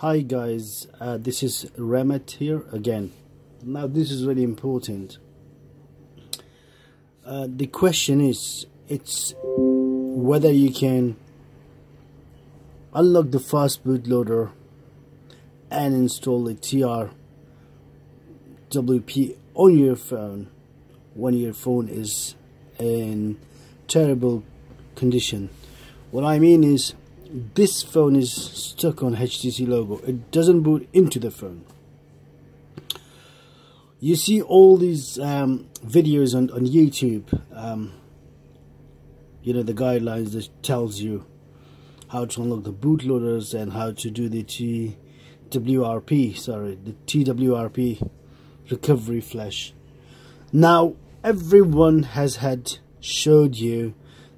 hi guys. Uh, this is Remet here again. Now this is really important. Uh, the question is it's whether you can unlock the fast bootloader and install the TRWP on your phone when your phone is in terrible condition. What I mean is this phone is stuck on HTC logo. It doesn't boot into the phone. You see all these um, videos on, on YouTube um, you know the guidelines that tells you how to unlock the bootloaders and how to do the TWRP sorry the TWRP recovery flash. Now everyone has had showed you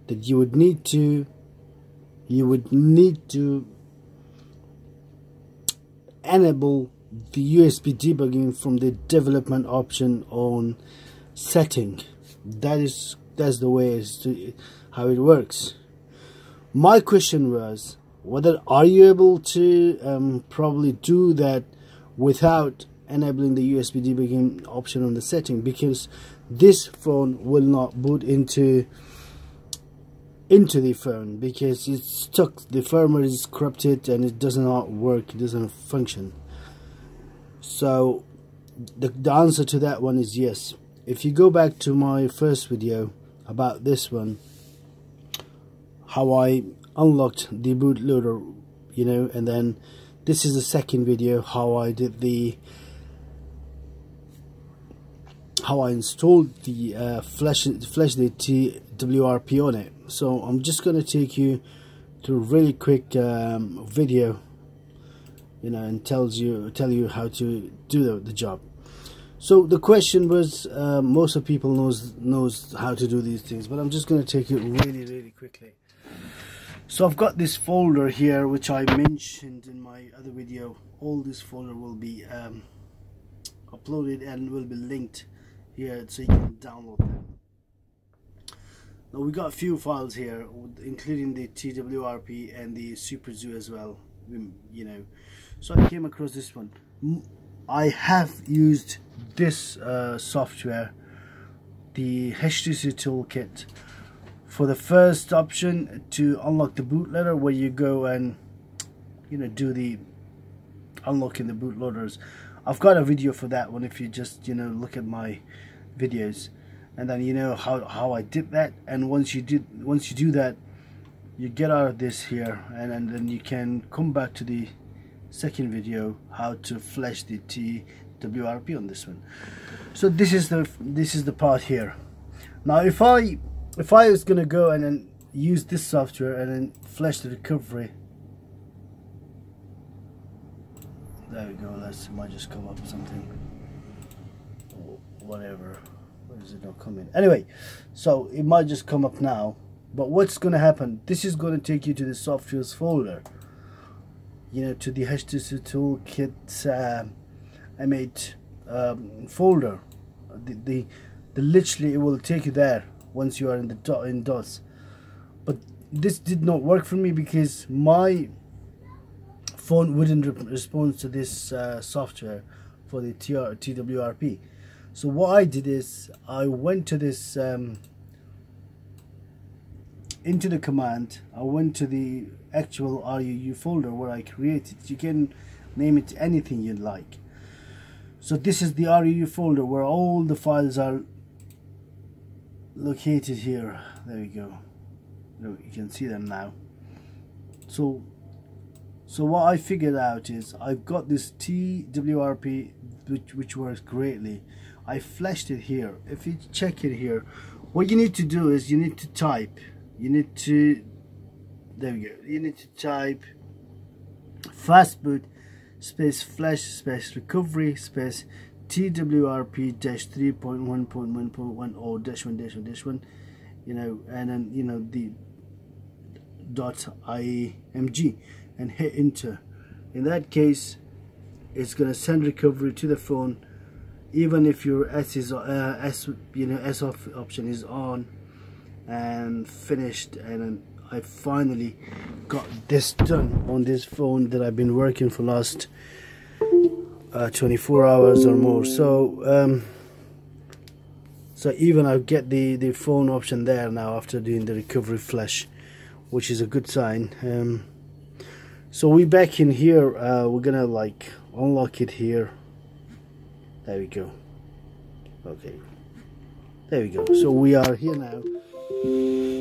that you would need to you would need to enable the USB debugging from the development option on setting. That is that's the way as to how it works. My question was whether are you able to um, probably do that without enabling the USB debugging option on the setting? Because this phone will not boot into into the phone because it's stuck. The firmware is corrupted and it does not work it doesn't function. So the, the answer to that one is yes. If you go back to my first video about this one how I unlocked the bootloader you know and then this is the second video how I did the how I installed the uh, flash the TWRP on it. So I'm just going to take you to a really quick um, video you know and tells you tell you how to do the, the job. So the question was uh, most of people knows knows how to do these things but I'm just going to take it really really quickly. So I've got this folder here which I mentioned in my other video. All this folder will be um, uploaded and will be linked here so you can download them. Now we got a few files here including the TWRP and the SuperSU as well you know. So I came across this one. I have used this uh, software the HTC toolkit for the first option to unlock the bootloader where you go and you know do the unlocking the bootloaders. I've got a video for that one if you just you know look at my videos. And then you know how, how I did that. And once you did once you do that you get out of this here. And, and then you can come back to the second video how to flash the TWRP on this one. So this is the this is the part here. Now if I if I was gonna go and then use this software and then flash the recovery. There we go let's might just come up with something whatever. Where is it not coming anyway so it might just come up now but what's going to happen? This is going to take you to the softwares folder. You know to the HTC toolkit uh, I made um, folder. The, the, the literally it will take you there once you are in the dot in DOS but this did not work for me because my phone wouldn't re respond to this uh, software for the TR TWRP so what I did is I went to this um, into the command. I went to the actual RUU folder where I created. You can name it anything you like. So this is the RUU folder where all the files are located here. There we go. You can see them now. So so what I figured out is I've got this TWRP which, which works greatly. I flashed it here. If you check it here what you need to do is you need to type. You need to there we go. You need to type fastboot space flash space recovery space twrp dash 3.1.1.1 or dash 1 dash 1 dash 1 you know and then you know the img and hit enter. In that case it's going to send recovery to the phone even if your S is uh, S you know S off option is on and finished. And I finally got this done on this phone that I've been working for last uh, 24 hours or more. So um, so even I get the the phone option there now after doing the recovery flash which is a good sign. Um, so we back in here uh, we're gonna like unlock it here. There we go. Okay. There we go. So we are here now.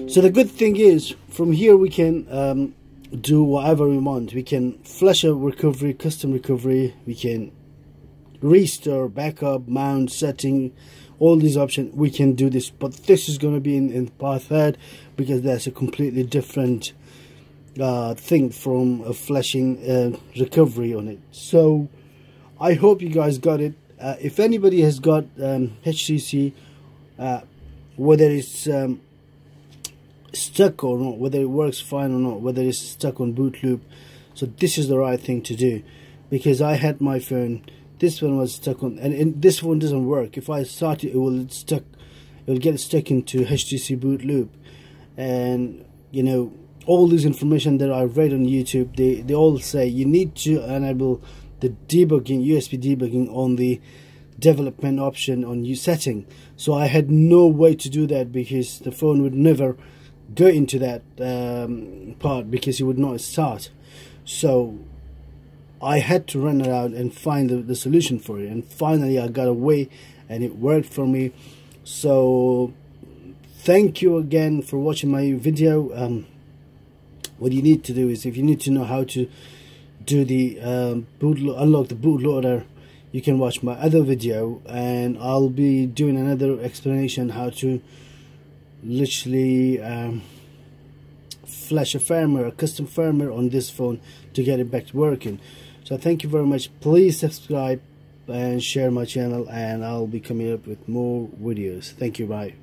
So the good thing is from here we can um, do whatever we want. We can flash a recovery custom recovery. We can restore backup mount setting all these options we can do this. But this is going to be in, in path ahead because that's a completely different uh, thing from a flashing uh, recovery on it. So I hope you guys got it. Uh, if anybody has got um, HTC uh, whether it's um, stuck or not whether it works fine or not whether it's stuck on boot loop so this is the right thing to do. Because I had my phone this one was stuck on and, and this one doesn't work. If I start it it will stuck it will get stuck into HTC boot loop. And you know all this information that I read on YouTube they, they all say you need to enable the debugging USB debugging on the development option on your setting. So I had no way to do that because the phone would never go into that um, part because it would not start. So I had to run around and find the, the solution for it. And finally I got a way and it worked for me. So thank you again for watching my video. Um, what you need to do is if you need to know how to do the um, boot unlock the bootloader you can watch my other video. And I'll be doing another explanation how to literally um, flash a firmware a custom firmware on this phone to get it back working so thank you very much. Please subscribe and share my channel and I'll be coming up with more videos. Thank you. Bye